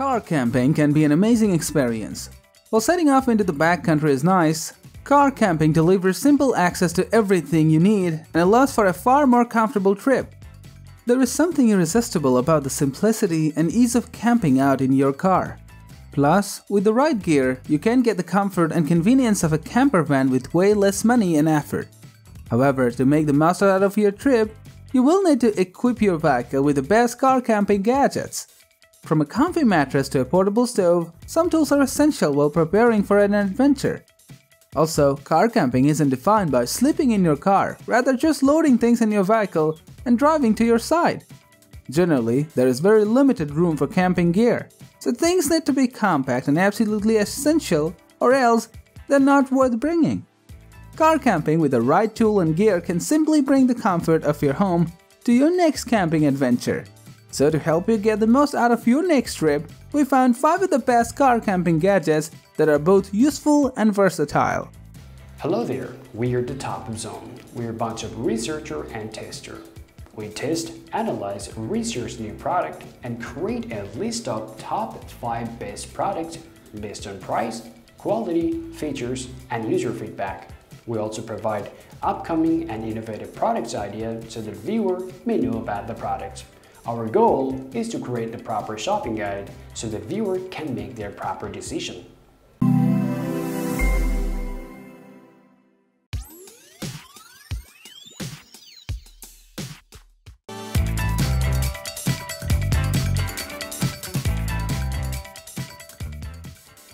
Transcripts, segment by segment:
Car camping can be an amazing experience. While setting off into the backcountry is nice, car camping delivers simple access to everything you need and allows for a far more comfortable trip. There is something irresistible about the simplicity and ease of camping out in your car. Plus, with the right gear, you can get the comfort and convenience of a camper van with way less money and effort. However, to make the most out of your trip, you will need to equip your vehicle with the best car camping gadgets. From a comfy mattress to a portable stove, some tools are essential while preparing for an adventure. Also, car camping isn't defined by sleeping in your car, rather just loading things in your vehicle and driving to your side. Generally, there is very limited room for camping gear, so things need to be compact and absolutely essential or else they're not worth bringing. Car camping with the right tool and gear can simply bring the comfort of your home to your next camping adventure. So to help you get the most out of your next trip, we found 5 of the best car camping gadgets that are both useful and versatile. Hello there, we're the Top Zone. We're a bunch of researcher and tester. We test, analyze, research new product, and create a list of top 5 best products based on price, quality, features, and user feedback. We also provide upcoming and innovative products ideas so the viewer may know about the products. Our goal is to create the proper shopping guide so the viewer can make their proper decision.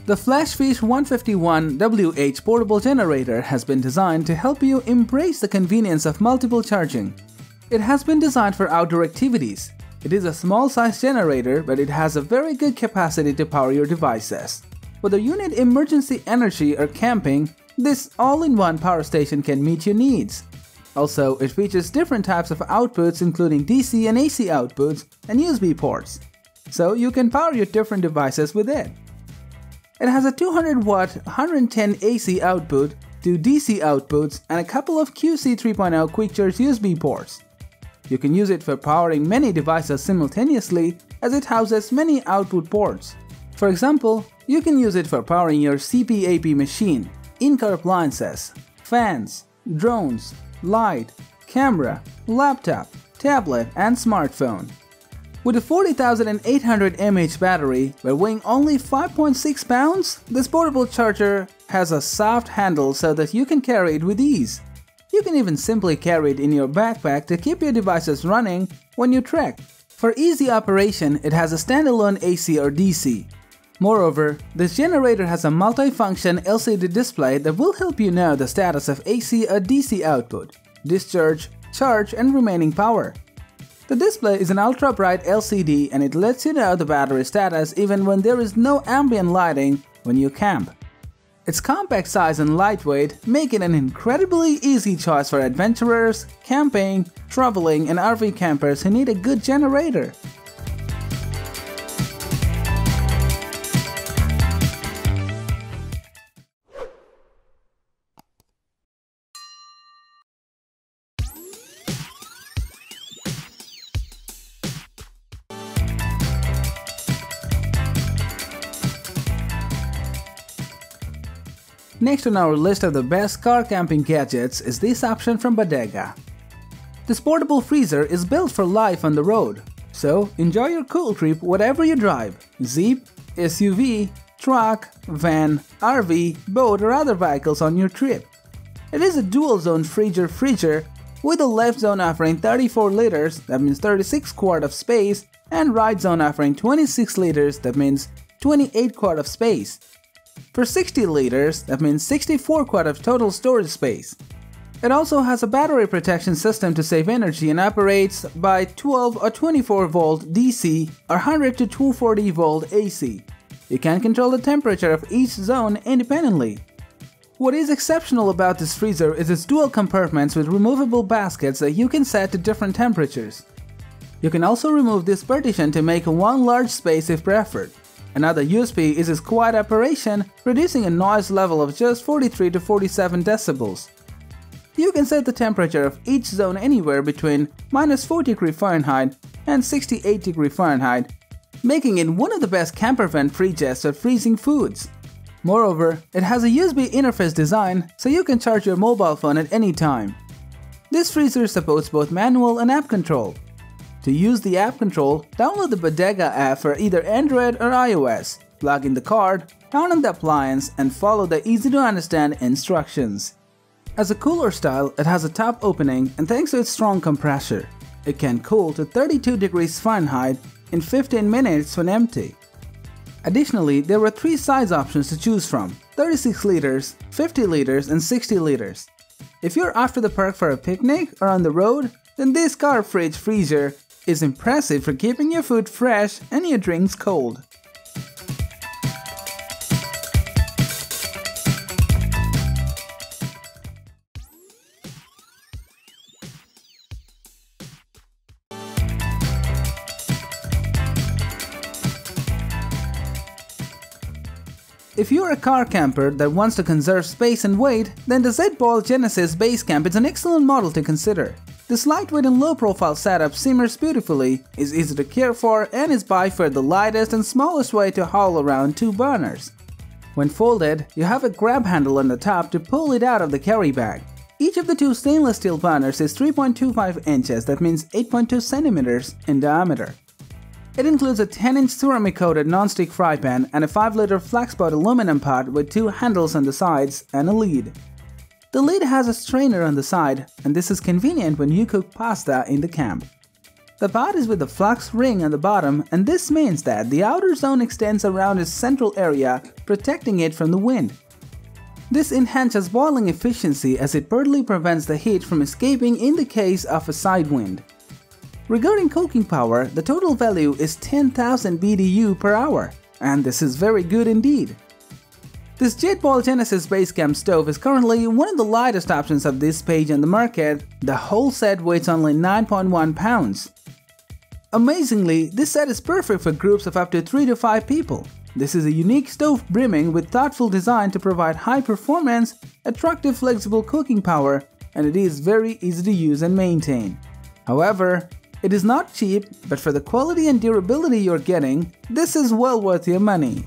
The Flashfish 151WH portable generator has been designed to help you embrace the convenience of multiple charging. It has been designed for outdoor activities, it is a small size generator, but it has a very good capacity to power your devices. Whether you need emergency energy or camping, this all-in-one power station can meet your needs. Also, it features different types of outputs including DC and AC outputs and USB ports, so you can power your different devices with it. It has a 200 watt 110 AC output, two DC outputs, and a couple of QC 3.0 quick charge USB ports. You can use it for powering many devices simultaneously as it houses many output ports. For example, you can use it for powering your CPAP machine, in-car appliances, fans, drones, light, camera, laptop, tablet, and smartphone. With a 40,800 mAh battery, but weighing only 5.6 pounds, this portable charger has a soft handle so that you can carry it with ease. You can even simply carry it in your backpack to keep your devices running when you trek. For easy operation, it has a standalone AC or DC. Moreover, this generator has a multi-function LCD display that will help you know the status of AC or DC output, discharge, charge, and remaining power. The display is an ultra-bright LCD and it lets you know the battery status even when there is no ambient lighting when you camp. Its compact size and lightweight make it an incredibly easy choice for adventurers, camping, traveling, and RV campers who need a good generator. Next on our list of the best car camping gadgets is this option from Bodega. This portable freezer is built for life on the road, so enjoy your cool trip whatever you drive Jeep, SUV, truck, van, RV, boat, or other vehicles on your trip. It is a dual zone freezer freezer with the left zone offering 34 liters, that means 36 quart of space, and right zone offering 26 liters, that means 28 quart of space. For 60 liters, that means 64 quart of total storage space. It also has a battery protection system to save energy and operates by 12 or 24 volt DC or 100 to 240 volt AC. You can control the temperature of each zone independently. What is exceptional about this freezer is its dual compartments with removable baskets that you can set to different temperatures. You can also remove this partition to make one large space if preferred. Another USP is its quiet operation, reducing a noise level of just 43 to 47 decibels. You can set the temperature of each zone anywhere between minus 4 degree Fahrenheit and 68 degree Fahrenheit, making it one of the best camper van fridges for freezing foods. Moreover, it has a USB interface design so you can charge your mobile phone at any time. This freezer supports both manual and app control. To use the app control, download the Bodega app for either Android or iOS, plug in the card, turn on the appliance, and follow the easy to understand instructions. As a cooler style, it has a top opening and thanks to its strong compressor, it can cool to 32 degrees Fahrenheit in 15 minutes when empty. Additionally, there were three size options to choose from 36 liters, 50 liters, and 60 liters. If you're after the park for a picnic or on the road, then this car fridge freezer is impressive for keeping your food fresh and your drinks cold. If you're a car camper that wants to conserve space and weight, then the Jetboil Genesis Base Camp is an excellent model to consider. This lightweight and low-profile setup simmers beautifully, is easy to care for, and is by far the lightest and smallest way to haul around two burners. When folded, you have a grab handle on the top to pull it out of the carry bag. Each of the two stainless steel burners is 3.25 inches, that means 8.2 centimeters in diameter. It includes a 10-inch ceramic-coated non-stick fry pan and a 5-liter FluxPot aluminum pot with two handles on the sides and a lid. The lid has a strainer on the side, and this is convenient when you cook pasta in the camp. The pot is with a flux ring on the bottom, and this means that the outer zone extends around its central area, protecting it from the wind. This enhances boiling efficiency as it partly prevents the heat from escaping in the case of a side wind. Regarding cooking power, the total value is 10,000 BTU per hour, and this is very good indeed. This Jetboil Genesis Basecamp stove is currently one of the lightest options of this page on the market, the whole set weighs only 9.1 pounds. Amazingly, this set is perfect for groups of up to 3 to 5 people. This is a unique stove brimming with thoughtful design to provide high performance, attractive flexible cooking power, and it is very easy to use and maintain. However, it is not cheap, but for the quality and durability you're getting, this is well worth your money.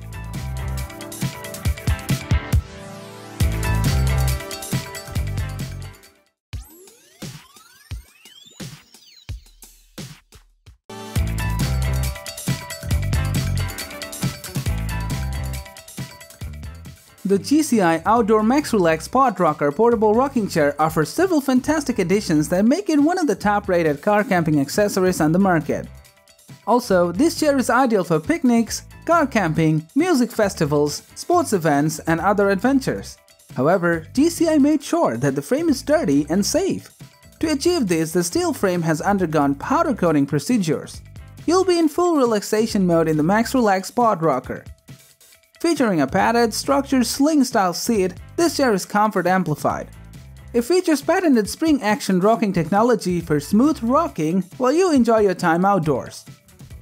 The GCI Outdoor Max Relax Pod Rocker portable rocking chair offers several fantastic additions that make it one of the top rated car camping accessories on the market. Also, this chair is ideal for picnics, car camping, music festivals, sports events, and other adventures. However, GCI made sure that the frame is sturdy and safe. To achieve this, the steel frame has undergone powder coating procedures. You'll be in full relaxation mode in the Max Relax Pod Rocker. Featuring a padded, structured sling-style seat, this chair is comfort amplified. It features patented spring action rocking technology for smooth rocking while you enjoy your time outdoors.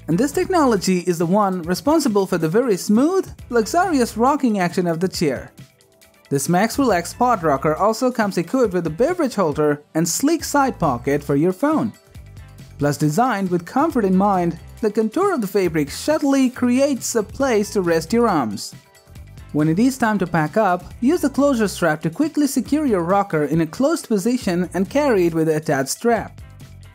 And this technology is the one responsible for the very smooth, luxurious rocking action of the chair. This Max Relax Pod Rocker also comes equipped with a beverage holder and sleek side pocket for your phone. Plus designed with comfort in mind, the contour of the fabric subtly creates a place to rest your arms. When it is time to pack up, use the closure strap to quickly secure your rocker in a closed position and carry it with the attached strap.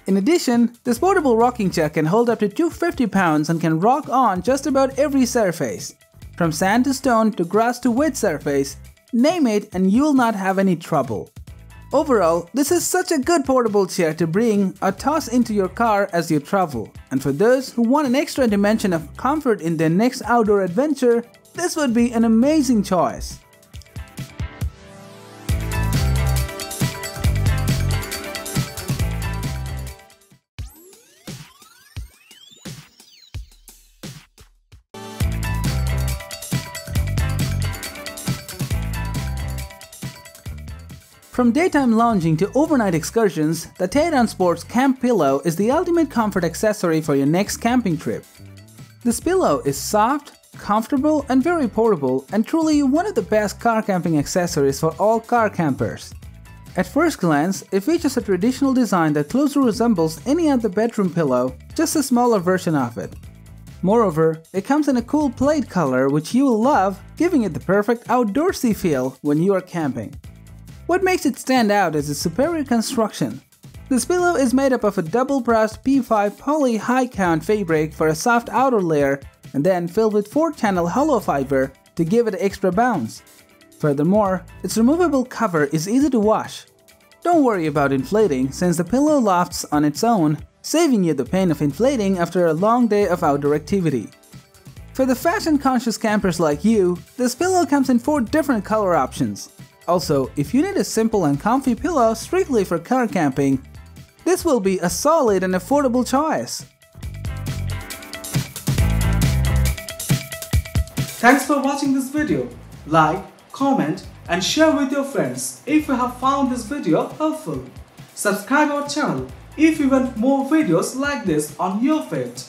In addition, this portable rocking chair can hold up to 250 pounds and can rock on just about every surface. From sand to stone to grass to wet surface, name it and you'll not have any trouble. Overall, this is such a good portable chair to bring or toss into your car as you travel. And for those who want an extra dimension of comfort in their next outdoor adventure, this would be an amazing choice. From daytime lounging to overnight excursions, the Teton Sports Camp Pillow is the ultimate comfort accessory for your next camping trip. This pillow is soft, comfortable, and very portable, and truly one of the best car camping accessories for all car campers. At first glance, it features a traditional design that closely resembles any other bedroom pillow, just a smaller version of it. Moreover, it comes in a cool plate color which you will love, giving it the perfect outdoorsy feel when you are camping. What makes it stand out is its superior construction. This pillow is made up of a double-pressed P5 poly high-count fabric for a soft outer layer and then filled with 4-channel hollow fiber to give it extra bounce. Furthermore, its removable cover is easy to wash. Don't worry about inflating since the pillow lofts on its own saving you the pain of inflating after a long day of outdoor activity. For the fashion-conscious campers like you, this pillow comes in 4 different color options. Also, if you need a simple and comfy pillow strictly for car camping, this will be a solid and affordable choice. Thanks for watching this video. Like, comment and share with your friends if you have found this video helpful. Subscribe our channel if you want more videos like this on your feed.